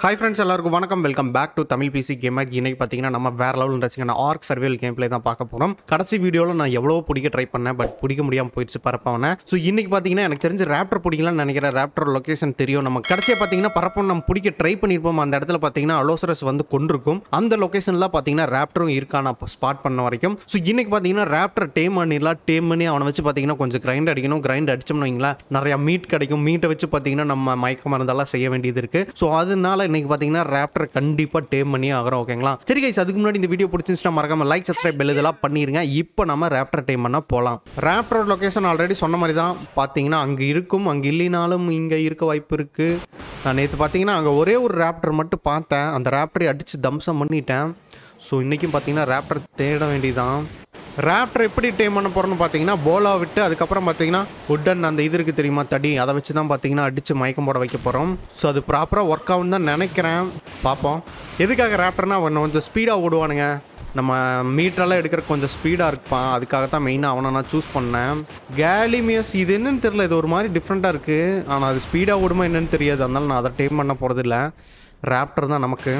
Hi friends எல்லாருக்கும் வணக்கம். Welcome back to Tamil PC gamer இன்னைக்கு பார்த்தீங்கன்னா நம்ம வேற லெவல் இருந்துச்சுங்க ஆர்க் சர்வேல் கேம் பிளே தான் பார்க்க போகிறோம் கடைசி வீடியோவில் நான் எவ்வளோ பிடிக்க ட்ரை பண்ணேன் பட் பிடிக்க முடியாமல் போயிடுச்சு பரப்பவன. ஸோ இன்னைக்கு பார்த்தீங்கன்னா எனக்கு தெரிஞ்சு ரேப்டர் பிடிக்கலாம்னு நினைக்கிறேன். ரேப்டர் லொகேஷன் தெரியும். நம்ம கடைசியாக பார்த்தீங்கன்னா பரப்பம் நம்ம பிடிக்க ட்ரை பண்ணியிருப்போம் அந்த இடத்துல பார்த்தீங்கன்னா அலோசரஸ் வந்து கொண்டிருக்கும். அந்த லொகேஷனில் பார்த்தீங்கன்னா ரேப்டரும் இருக்கா நான் ஸ்பாட் பண்ண வரைக்கும். ஸோ இன்னைக்கு பார்த்தீங்கன்னா ரேப்டர் டேம் பண்ணிடலாம் டேம் பண்ணி அவனை வச்சு பார்த்தீங்கன்னா கொஞ்சம் கிரைண்ட் அடிக்கணும். கிரைண்ட் அடிச்சோம்னு வைங்களேன் நிறைய மீட் கிடைக்கும். மீட்டை வச்சு பார்த்தீங்கன்னா நம்ம மயக்க மருந்தெல்லாம் செய்ய வேண்டியது இருக்குது ஸோ அதனால இன்னைக்கு பார்த்தீங்கன்னா ரேப்டர் கண்டிப்பாக டேம் பண்ணி ஆகிறோம் ஓகேங்களா சரி கைஸ் அதுக்கு முன்னாடி இந்த வீடியோ பிடிச்சிருந்துச்சுன்னா மறக்காம லைக் சப்ஸ்கிரைப் பெல் இதெல்லாம் பண்ணிருங்க. இப்போ நம்ம ரேப்டர் டேம் பண்ண போகலாம் ரேப்டர் லொகேஷன் ஆல்ரெடி சொன்ன மாதிரி தான் பார்த்தீங்கன்னா அங்கே இருக்கும் அங்கே இல்லைனாலும் இங்கே இருக்க வாய்ப்பு இருக்கு. நான் நேற்று பார்த்தீங்கன்னா அங்கே ஒரே ஒரு ரேப்டர் மட்டும் பார்த்தேன். அந்த ரேப்டரை அடித்து தம்சம் பண்ணிட்டேன். ஸோ இன்றைக்கும் பார்த்தீங்கன்னா ரேப்டர் தேட வேண்டியதான் ரேப்டர் எப்படி டேம் பண்ண போகிறோன்னு பார்த்தீங்கன்னா போலா விட்டு அதுக்கப்புறம் பார்த்தீங்கன்னா உட்டன் அந்த இது இருக்குது தெரியுமா தடி? அதை வச்சு தான் பார்த்தீங்கன்னா அடித்து மயக்கம் போட வைக்க போகிறோம் ஸோ அது ப்ராப்பராக ஒர்க் ஆகும் தான் நினைக்கிறேன். பார்ப்போம் எதுக்காக ரேப்டர்னா அவன் கொஞ்சம் ஸ்பீடாக ஓடுவானுங்க. நம்ம மீட்டரெல்லாம் எடுக்கிற கொஞ்சம் ஸ்பீடாக இருப்பான். அதுக்காக தான் மெயினாக அவனை நான் சூஸ் பண்ணேன். கேலிமியஸ் இது என்னன்னு தெரியல. இது ஒரு மாதிரி டிஃப்ரெண்ட்டாக இருக்குது ஆனால் அது ஸ்பீடாக ஓடுமா என்னன்னு தெரியாது. அதனால நான் அதை டேம் பண்ண போகிறதில்ல ரேப்டர் தான் நமக்கு.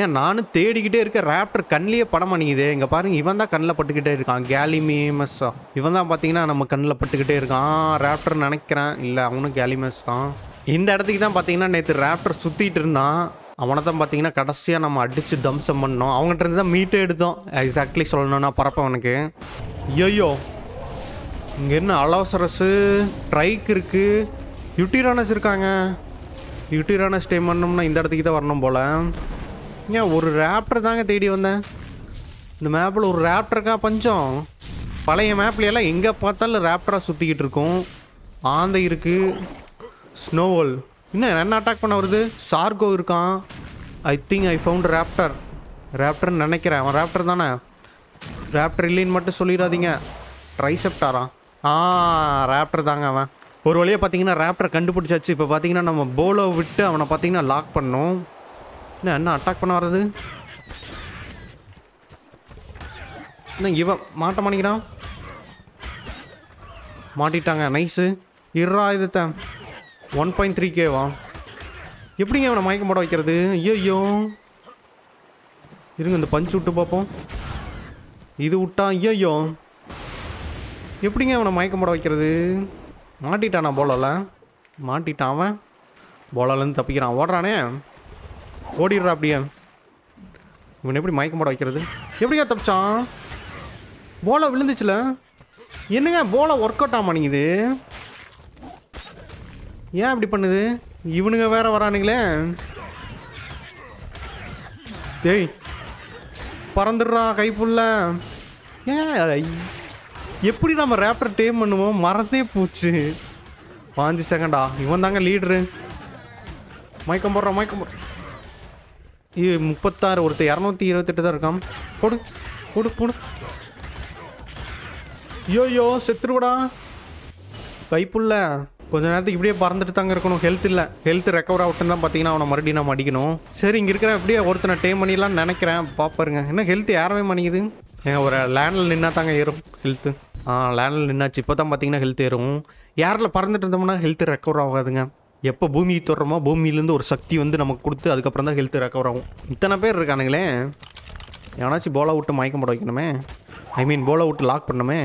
ஏன் நானும் தேடிக்கிட்டே இருக்க ரேப்டர் கண்ணிலேயே படம் பண்ணிக்குது இங்கே பாருங்க இவன் தான் கண்ணில் பட்டுக்கிட்டே இருக்கான். கேலிமேமஸ்ஸா இவன் தான் பார்த்தீங்கன்னா நம்ம கண்ணில் பட்டுக்கிட்டே இருக்கான். ரேப்டர் நினைக்கிறேன். இல்லை அவனும் கேலிமேஸ் தான். இந்த இடத்துக்கு தான் பார்த்தீங்கன்னா நேற்று ரேப்டர் சுற்றிட்டு இருந்தான். அவனை தான் பார்த்தீங்கன்னா கடைசியாக நம்ம அடித்து தம்சம் பண்ணோம். அவங்ககிட்ட இருந்து தான் மீட்டே எடுத்தோம். எக்ஸாக்ட்லி சொல்லணும்னா பரப்பவனுக்கு ஐயோ இங்கே என்ன அலோசரஸு ட்ரைக் இருக்குது யுட்டிரானஸ் இருக்காங்க. யூட்டிரானஸ் ஸ்டே பண்ணோம்னா இந்த இடத்துக்கு தான் வரணும் போல். ஏன் ஒரு ரேப்டர் தாங்க தேடி வந்தேன். இந்த மேப்பில் ஒரு ரேப்டருக்கா பஞ்சம்? பழைய மேப்லையெல்லாம் எல்லாம் எங்கே பார்த்தாலும் ரேப்டராக சுற்றிக்கிட்டு இருக்கும். ஆந்தை இருக்குது ஸ்னோவல் இன்னும் என்ன அட்டாக் பண்ண வருது? சார்கோ இருக்கான். I think I found raptor ரேப்டர்னு நினைக்கிறேன். அவன் ரேப்டர் தானே. ரேப்டர் இல்லைன்னு மட்டும் சொல்லிடாதீங்க. ட்ரைசெப்டாரா ஆ? ரேப்டர் தாங்க அவன். ஒரு வழியாக பார்த்தீங்கன்னா ரேப்டர் கண்டுபிடிச்சாச்சு. இப்போ பார்த்தீங்கன்னா நம்ம போலோ விட்டு அவனை பார்த்தீங்கன்னா லாக் பண்ணோம் என்ன என்ன அட்டாக் பண்ண வர்றது? என்ன இவன் மாட்ட மாட்டேங்கிறான்? மாட்டிட்டாங்க. நைஸு இருறா இதுத்த. ஒன் பாயிண்ட் த்ரீ கேவா எப்படிங்க அவனை மயக்கம் போட வைக்கிறது? ஐயோ ஐயோ இருங்க இந்த பஞ்சு விட்டு பார்ப்போம். இது விட்டான் ஐயோ எப்படிங்க அவனை மயக்கம் போட வைக்கிறது? மாட்டிட்டானா போலல? மாட்டிட்டான் அவன். போலாலேருந்து தப்பிக்கிறான். ஓடுறானே. ஓடிடுறா அப்படியே. இவன் எப்படி மயக்கம் போட வைக்கிறது? எப்படிங்க தப்பிச்சான்? போலா விழுந்துச்சுல. என்னங்க போலா ஒர்க் அவுட் ஆக ஏன் இப்படி பண்ணுது? இவனுங்க வேற வரானுங்களே. டேய் பறந்துடுறா கைப்புள்ள ஏன் எப்படி நம்ம ரேப்டர் டேம் பண்ணுவோம் மறந்தே போச்சு. பாஞ்சு செகண்டா இவன் தாங்க லீடரு மயக்கம் போடுறான் மயக்கம் போடுறான் இது முப்பத்தாறு ஒருத்தர் இரநூத்தி இருபத்தெட்டு தான் இருக்கான். போடு போடு போடு. ஐயோயோ செத்துருவடா. வைப்புள்ள கொஞ்ச நேரத்துக்கு இப்படியே பறந்துட்டு தாங்க இருக்கணும். ஹெல்த் இல்லை. ஹெல்த் ரெக்கவர் ஆகட்டும் தான் பார்த்தீங்கன்னா அவனை மறுபடியும் நம்ம அடிக்கணும் சரி இங்கே இருக்கிற அப்படியே ஒருத்தனை டேம் பண்ணிடலாம்னு நினைக்கிறேன். பாப்பாருங்க. என்ன ஹெல்த் யாரவே மணிக்குது? ஒரு லேண்டில் நின்னா தாங்க ஏறும். ஹெல்த்து லேண்டில் நின்னாச்சு. இப்போ தான் பார்த்தீங்கன்னா ஹெல்த் ஏறும். யாரில் பறந்துட்டு இருந்தோம்னா ஹெல்த் ரெக்கவர் ஆகாதுங்க. எப்போ பூமி தொடுறோமோ பூமியிலேருந்து ஒரு சக்தி வந்து நமக்கு கொடுத்து அதுக்கப்புறம் தான் ஹெல்த் ரெக்கவர் ஆகும். இத்தனை பேர் இருக்கானுங்களே. எவனாச்சும் போலா விட்டு மயக்கம் போட வைக்கணுமே? ஐ மீன் போலா விட்டு லாக் பண்ணணுமே?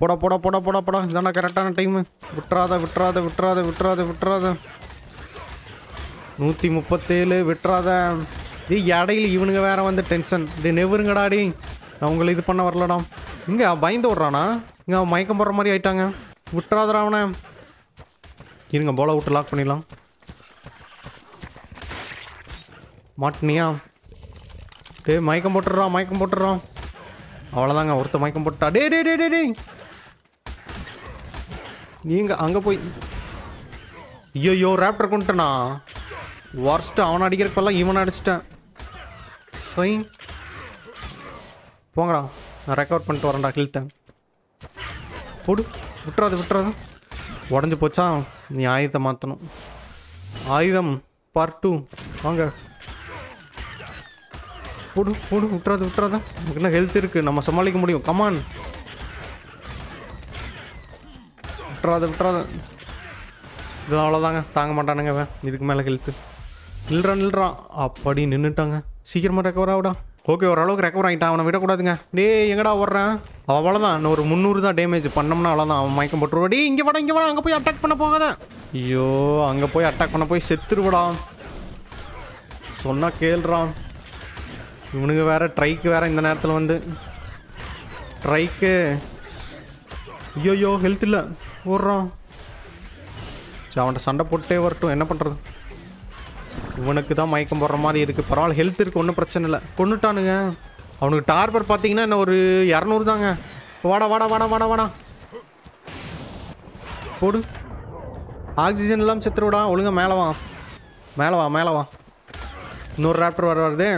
போடா போடா போடா போடா போடா. இதான கரெக்டான டைமு விட்டுறாத விட்டுறாத விட்டுறாத விட்டுறாத விட்டுறாத. நூற்றி முப்பத்தேழு விட்டுறாத. இது இடையில இவனுங்க வேற வந்து டென்ஷன் இது நெவருங்கடாடி நான் உங்களை இது பண்ண வரலடா. இங்கே பயந்து விட்றானா இங்கே அவன் மயக்கம் போடுற மாதிரி ஆயிட்டாங்க. விட்டுறாதரா அவனை. இருங்க போல விட்டு லாக் பண்ணிடலாம். மாட்டினியா? டே மயக்கம் போட்டுடுறான் மயக்கம் போட்டுடுறான். அவ்வளோதாங்க ஒருத்த மயக்கம் போட்டா டே டே டே டே டே நீங்கள் அங்கே போய் ஐயோ ரேப்டர் கொண்டுட்டனா? ஒர்ஸ்ட்டு அவனை அடிக்கிறப்பெல்லாம் இவனை அடிச்சிட்டேன். சை போங்கடா நான் ரெக்கவர் பண்ணிட்டு வரேன்டா ஹெல்த்தை போடு. விட்டுறாது விட்டுறாது. உடஞ்சி போச்சா? நீ ஆயுதத்தை மாற்றணும் ஆயுதம் பார்ட் டூ வாங்க. போடு போடு விட்டுறாது விட்டுறாத. நமக்கு என்ன ஹெல்த் இருக்குது நம்ம சமாளிக்க முடியும். கமான் விட்டுறாத விட்டுறாத. இது அவ்வளோதாங்க தாங்க மாட்டானுங்க இதுக்கு மேலே ஹெல்த்து நில்றான் நில்றான் அப்படி நின்றுட்டாங்க சீக்கிரமாக ரெக்கவர் ஆகுடா. ஓகே ஓரளவுக்கு ரெக்கவர் ஆகிட்டான். அவனை விடக்கூடாதுங்க. டேய் எங்கடா ஓடுறான் அவ்வளோதான் ஒரு முந்நூறு தான் டேமேஜ் பண்ணோம்னா அவ்வளோதான் அவன் மயக்கம் போட்டுருவா டே இங்கே வாடா இங்கே வாடா. அங்கே போய் அட்டாக் பண்ண போகாத. ஐயோ அங்கே போய் அட்டாக் பண்ண போய் செத்துருவடா. சொன்னால் கேள்றான். இவனுங்க வேற ட்ரைக்கு வேற இந்த நேரத்தில் வந்து. ட்ரைக்கு ஐயோயோ ஹெல்த் இல்லை. ஓடுறான். சரி அவன்கிட்ட சண்டை போட்டே வரட்டும். என்ன பண்ணுறது இவனுக்கு தான் மயக்கம் போடுற மாதிரி இருக்குது பரவாயில்ல ஹெல்த் இருக்குது ஒன்றும் பிரச்சனை இல்லை. கொண்டுட்டானுங்க அவனுக்கு டார்பர் பார்த்தீங்கன்னா இன்னும் ஒரு இரநூறு தாங்க. வாடா வாடா வாடா வாடா வாடா. போடு. ஆக்சிஜன் இல்லாமல் செத்துருவிடா ஒழுங்காக மேலே வா. மேலே வா மேலே வா. இன்னொரு ரேப்டர் வர வருது.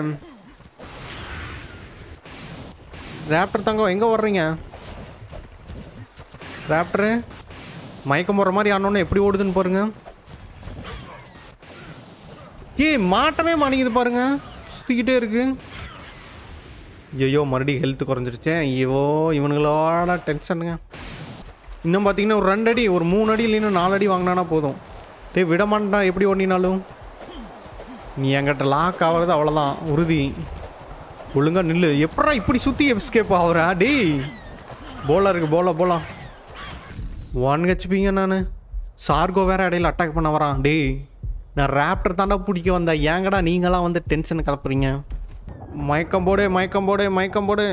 ரேப்டர் தங்கம் எங்கே வர்றீங்க? ரேப்டரு மயக்கம் போடுற மாதிரி ஆனோன்னு எப்படி ஓடுதுன்னு பாருங்கள் ஏய் மாட்டவே மாட்டேங்குது பாருங்க. சுற்றிக்கிட்டே இருக்கு. ஐயோ மறுபடியும் ஹெல்த் குறைஞ்சிருச்சே. ஐயோ இவனுங்களோட டென்ஷனுங்க இன்னும் பார்த்தீங்கன்னா ஒரு ரெண்டு அடி ஒரு மூணு அடி இல்லைன்னா நாலு அடி வாங்கினானா போதும். டேய் விட மாட்டான் எப்படி ஓடினாலும். நீ என்கிட்ட லாக் ஆகிறது அவ்வளோதான் உறுதி. ஒழுங்காக நில்லு. எப்படா இப்படி சுற்றி எஸ்கேப் ஆகுறா? டேய் போலா இருக்கு போலா போலாம் ஒன் ஹெச்பிங்க நான். சார்கோ வேற இடையில அட்டாக் பண்ண வரான். டேய் நான் ரேப்டர் தாண்டா பிடிக்க வந்தேன். ஏங்கடா நீங்களாம் வந்து டென்ஷன் கலப்புறீங்க? மயக்கம் போடு மயக்கம் போடு மயக்கம் போடு.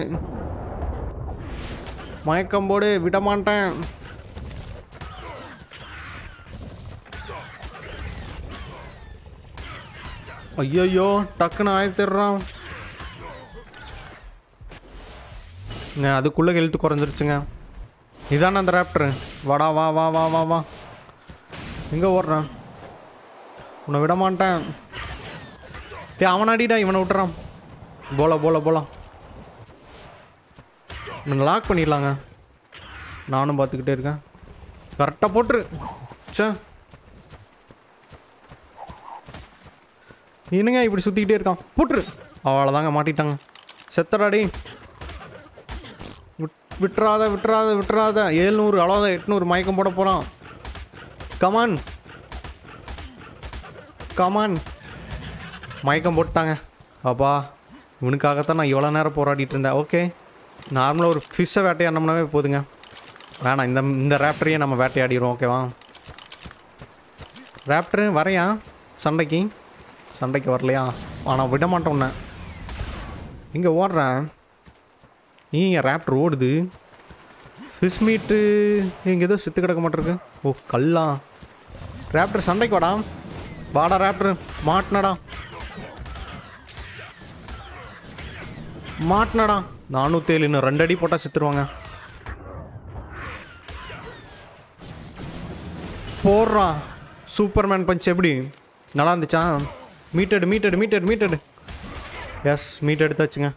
மயக்கம் போடு விட மாட்டேன். ஐயோ டக்குன்னு ஆயத்திடுறான் அதுக்குள்ளே ஹெல்த்து குறைஞ்சிருச்சுங்க. இதான அந்த ரேப்டரு வாடா வா வா வா வா வா. எங்கே ஓடுறான்? உன்னை விட மாட்டேன். டே அவன் அடிடா இவனை விட்டுறான். போல போல போலாம். இன்னும் லாக் பண்ணிடலாங்க. நானும் பார்த்துக்கிட்டே இருக்கேன். கரெக்டாக போட்டுரு. சே என்னங்க இப்படி சுற்றிக்கிட்டே இருக்கான்? போட்டுரு. அவ்வளோதாங்க மாட்டிட்டாங்க. செத்தடாடி. விட் விட்டுறாத விட்டுறாத விட்டுறாத. எழுநூறு அவ்வளோதான் எட்நூறு மயக்கம் போட போகிறான் கமான் கமான் மயக்கம் போட்டாங்க அப்பா இவனுக்காகத்தான் நான் இவ்வளோ நேரம் போராடிட்டு இருந்தேன். ஓகே நார்மலாக ஒரு ஃபிஷ்ஷை வேட்டையாடினோம்னாவே போதுங்க. வேணாம் இந்த இந்த ரேப்டரையே நம்ம வேட்டையாடிடுவோம் ஓகேவா ரேப்டரு வரையா? சண்டைக்கு? சண்டைக்கு வரலையா? ஆனால் விட மாட்டோம் இங்கே ஓடுறேன். நீ ரேப்டர் ஓடுது? ஃபிஷ் மீட்டு இங்கே ஏதோ செத்து கிடக்க மாட்டிருக்கு. ஓ கல்லா. ரேப்டர் சண்டைக்கு வாடா. வாடா ராப்டர் மாட்டினடா. மாட்டினடா. நானூற்றேழு இன்னும் ரெண்டு அடி போட்டால் செத்துருவாங்க. போடுறா. சூப்பர்மேன் பஞ்ச் எப்படி? நல்லா இருந்துச்சா? மீட்டடு மீட்டடு மீட்டடு மீட்டடு. எஸ் மீட் எடுத்தாச்சுங்க.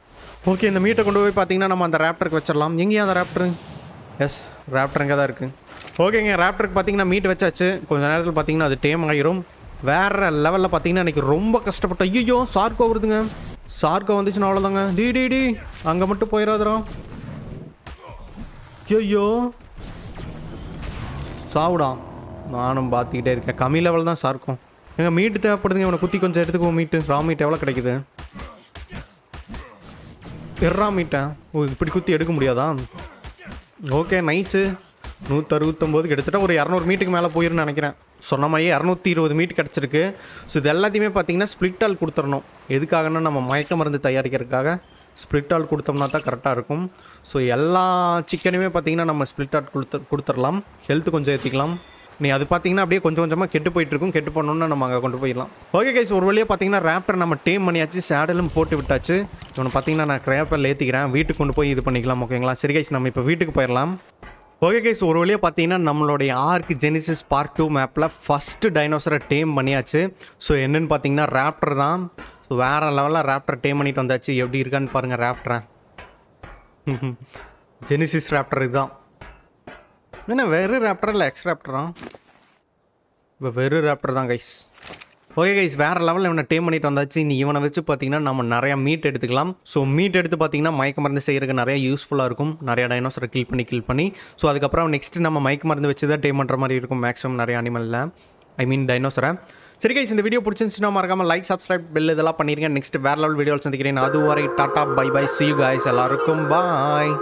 ஓகே இந்த மீட்டை கொண்டு போய் பார்த்தீங்கன்னா நம்ம அந்த ரேப்டருக்கு வச்சிடலாம். எங்கேயும் அந்த ரேப்டரு எஸ் ரேப்டர் இங்கே தான் இருக்குது ஓகேங்க ரேப்டருக்கு பார்த்தீங்கன்னா மீட் வச்சாச்சு. கொஞ்சம் நேரத்தில் பார்த்தீங்கன்னா அது டேம் ஆகிரும் வேற லெவலில் பார்த்தீங்கன்னா எனக்கு ரொம்ப கஷ்டப்பட்டோம் ஐயோ சார்க்கோ வருதுங்க. சார்க்கோ வந்துச்சுன்னா அவ்வளோதாங்க டி டி டி. அங்கே மட்டும் போயிடாதுறோம் ஐயோ சாவுடா. நானும் பார்த்துக்கிட்டே இருக்கேன். கம்மி லெவல் தான் சார்க்கும் எங்கள் மீட்டு தேவைப்படுதுங்க. இவனை குத்தி கொஞ்சம் எடுத்துக்குவோம் மீட்டு ரா மீட் எவ்வளோ கிடைக்குது? எர்ரா மீட்டை ஓ இப்படி குத்தி எடுக்க முடியாதா? ஓகே நைஸு நூற்றறுபத்தொம்போது கிட்டத்தட்ட ஒரு இரநூறு மீட்டுக்கு மேலே போயிருன்னு நினைக்கிறேன். சொன்ன மாதிரியே இரநூத்தி இருபது மீட் கிடச்சிருக்கு. ஸோ இது எல்லாத்தையுமே பார்த்தீங்கன்னா ஸ்ப்ளிட் ஆல் கொடுத்துடணும். எதுக்காகன்னா நம்ம மயக்க மருந்து தயாரிக்கிறதுக்காக ஸ்ப்ளிட் கொடுத்தோம்னா தான் கரெக்டாக இருக்கும். ஸோ எல்லா சிக்கனுமே பார்த்திங்கன்னா நம்ம ஸ்ப்ளிட் கொடுத்து கொடுத்துடலாம். ஹெல்த் கொஞ்சம் ஏற்றிக்கலாம் நீ அது பார்த்தீங்கன்னா அப்படியே கொஞ்சம் கொஞ்சமாக கெட்டு போயிட்டு இருக்கும். கெட்டு போனோம்னா நம்ம அங்கே கொண்டு போயிடலாம். ஓகே கைஸ் ஒரு வழியாக பார்த்தீங்கன்னா ரேப்டர் நம்ம டேம் பண்ணியாச்சு சேடலும் போட்டு விட்டாச்சு. இவனை பார்த்தீங்கன்னா நான் கிரேப்பரில் ஏற்றிக்கிறேன் வீட்டுக்கு கொண்டு போய் இது பண்ணிக்கலாம் ஓகேங்களா சரி கைஸ் நம்ம இப்போ வீட்டுக்கு போயிடலாம். ஓகே கைஸ் ஒரு வழியாக பார்த்தீங்கன்னா நம்மளுடைய ஆர்க் ஜெனிசிஸ் பார்க் டூ மேப்பில் ஃபஸ்ட்டு டைனோசரை டேம் பண்ணியாச்சு. ஸோ என்னென்னு பார்த்தீங்கன்னா ரேப்டர் தான். ஸோ வேறு லெவலில் ரேப்டர் டேம் பண்ணிட்டு வந்தாச்சு. எப்படி இருக்கான்னு பாருங்கள் ரேப்டரை ஜெனிசிஸ் ரேப்டர் இதுதான். என்ன வெறும் ரேப்டர் இல்லை எக்ஸ் ரேப்டரா இப்போ வெறும் ரேப்டர் தான் கைஸ் ஓகே கைஸ் வேறு லெவலில் இவனை டேம் பண்ணிட்டு வந்தாச்சு. நீ இவனை வச்சு பார்த்தீங்கன்னா நம்ம நிறையா மீட் எடுத்துக்கலாம். ஸோ மீட் எடுத்து பார்த்தீங்கன்னா மயக்க மருந்து செய்கிறதுக்கு நிறையா யூஸ்ஃபுல்லாக இருக்கும். நிறையா டைனோசரை கில் பண்ணி கில் பண்ணி. ஸோ அதுக்கப்புறம் நெக்ஸ்ட் நம்ம மயக்க மருந்து வச்சு தான் டேம் பண்ணுற மாதிரி இருக்கும் மேக்ஸிமம் நிறைய அனிமலில் ஐ மீன் டைனோசரை சரி கைஸ் இந்த வீடியோ பிடிச்சிருந்துச்சுன்னா மறக்காமல் லைக் சப்ஸ்கிரைப் பெல் இதெல்லாம் பண்ணிருங்க. நெக்ஸ்ட் வேற லெவல் வீடியோவில் சந்திக்கிறேன். அதுவரை tata bye bye see you guys எல்லாருக்கும் பாய்